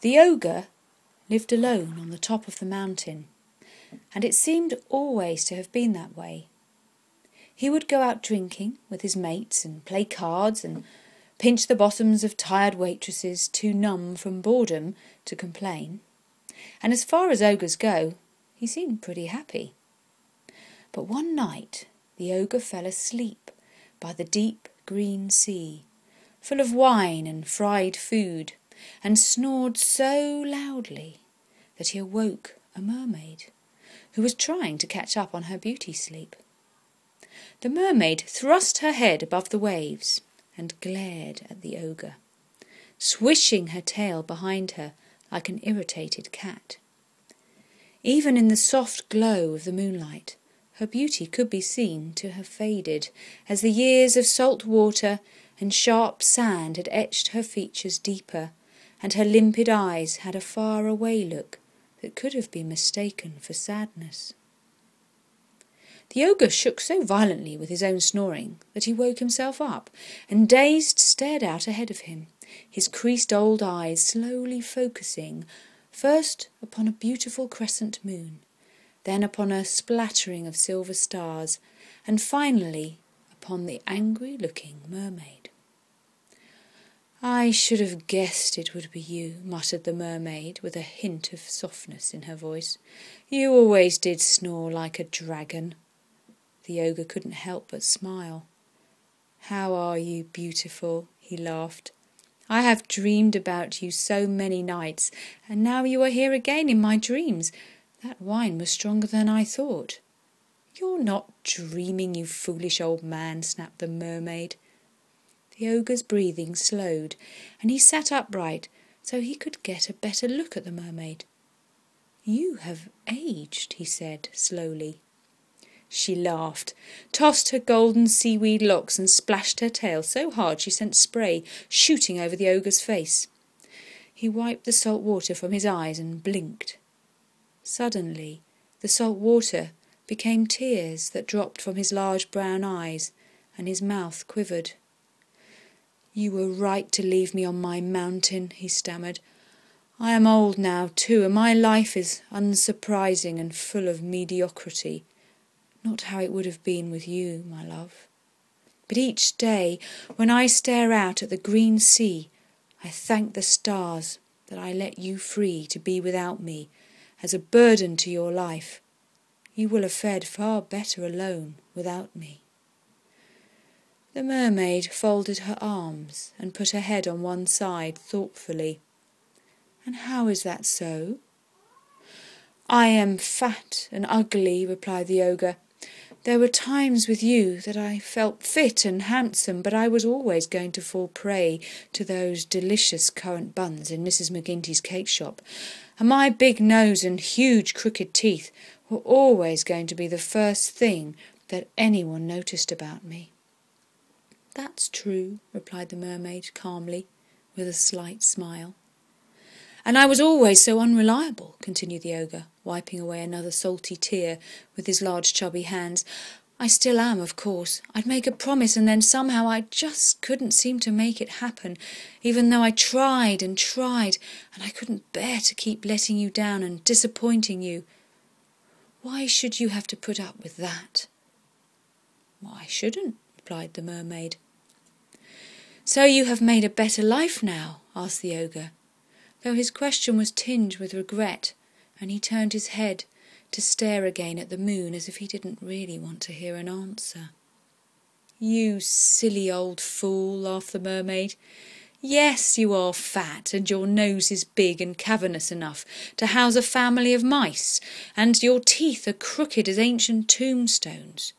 The ogre lived alone on the top of the mountain, and it seemed always to have been that way. He would go out drinking with his mates and play cards and pinch the bottoms of tired waitresses too numb from boredom to complain. And as far as ogres go, he seemed pretty happy. But one night the ogre fell asleep by the deep green sea, full of wine and fried food, and snored so loudly that he awoke a mermaid, who was trying to catch up on her beauty sleep. The mermaid thrust her head above the waves and glared at the ogre, swishing her tail behind her like an irritated cat. Even in the soft glow of the moonlight, her beauty could be seen to have faded as the years of salt water and sharp sand had etched her features deeper, and her limpid eyes had a far away look that could have been mistaken for sadness. The ogre shook so violently with his own snoring that he woke himself up, and dazed stared out ahead of him, his creased old eyes slowly focusing first upon a beautiful crescent moon, then upon a splattering of silver stars, and finally upon the angry looking mermaid. I should have guessed it would be you, muttered the mermaid, with a hint of softness in her voice. You always did snore like a dragon. The ogre couldn't help but smile. How are you, beautiful? he laughed. I have dreamed about you so many nights, and now you are here again in my dreams. That wine was stronger than I thought. You're not dreaming, you foolish old man, snapped the mermaid. The ogre's breathing slowed, and he sat upright so he could get a better look at the mermaid. You have aged, he said slowly. She laughed, tossed her golden seaweed locks, and splashed her tail so hard she sent spray shooting over the ogre's face. He wiped the salt water from his eyes and blinked. Suddenly, the salt water became tears that dropped from his large brown eyes, and his mouth quivered. You were right to leave me on my mountain, he stammered. I am old now, too, and my life is unsurprising and full of mediocrity. Not how it would have been with you, my love. But each day, when I stare out at the green sea, I thank the stars that I let you free to be without me, as a burden to your life. You will have fared far better alone without me. The mermaid folded her arms and put her head on one side thoughtfully. And how is that so? I am fat and ugly, replied the ogre, there were times with you that I felt fit and handsome, but I was always going to fall prey to those delicious currant buns in Mrs. McGinty's cake shop, and my big nose and huge crooked teeth were always going to be the first thing that anyone noticed about me. That's true, replied the mermaid calmly, with a slight smile. And I was always so unreliable, continued the ogre, wiping away another salty tear with his large chubby hands. I still am, of course. I'd make a promise and then somehow I just couldn't seem to make it happen, even though I tried and tried, and I couldn't bear to keep letting you down and disappointing you. Why should you have to put up with that? Why shouldn't, replied the mermaid. So you have made a better life now? asked the ogre, though his question was tinged with regret, and he turned his head to stare again at the moon as if he didn't really want to hear an answer. You silly old fool, laughed the mermaid. Yes, you are fat, and your nose is big and cavernous enough to house a family of mice, and your teeth are crooked as ancient tombstones.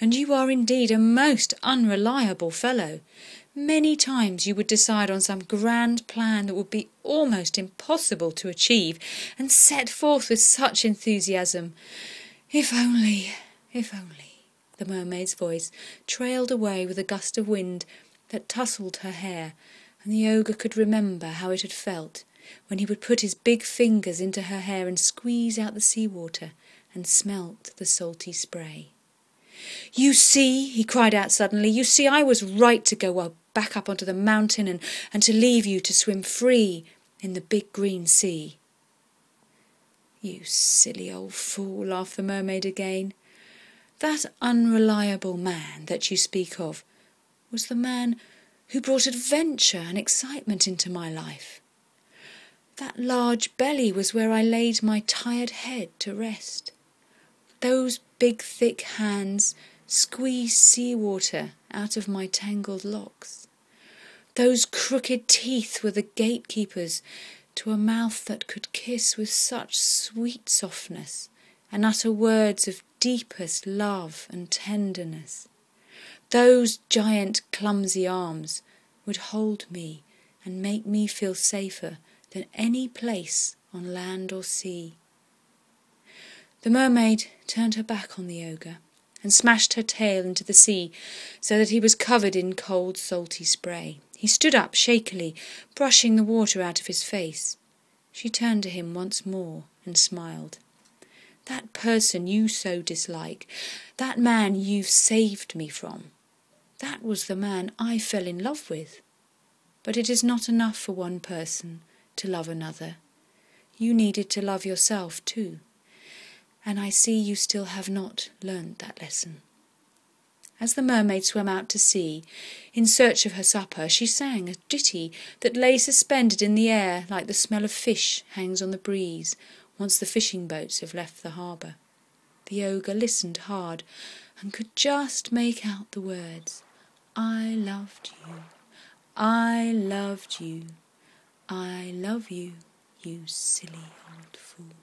And you are indeed a most unreliable fellow, Many times you would decide on some grand plan that would be almost impossible to achieve, and set forth with such enthusiasm. If only, if only, the mermaid's voice trailed away with a gust of wind that tousled her hair, and the ogre could remember how it had felt when he would put his big fingers into her hair and squeeze out the sea water and smelt the salty spray. You see, he cried out suddenly, you see, I was right to go back up onto the mountain and, and to leave you to swim free. in the big green sea. You silly old fool, laughed the mermaid again. That unreliable man that you speak of was the man who brought adventure and excitement into my life. That large belly was where I laid my tired head to rest. Those big thick hands squeezed sea water out of my tangled locks. Those crooked teeth were the gatekeepers to a mouth that could kiss with such sweet softness and utter words of deepest love and tenderness. Those giant clumsy arms would hold me and make me feel safer than any place on land or sea. The mermaid turned her back on the ogre and smashed her tail into the sea so that he was covered in cold, salty spray. He stood up shakily, brushing the water out of his face. She turned to him once more and smiled. That person you so dislike, that man you've saved me from, that was the man I fell in love with. But it is not enough for one person to love another. You needed to love yourself too. And I see you still have not learned that lesson. As the mermaid swam out to sea in search of her supper, she sang a ditty that lay suspended in the air like the smell of fish hangs on the breeze once the fishing boats have left the harbour. The ogre listened hard and could just make out the words I loved you, I loved you. I love you, you silly old fool.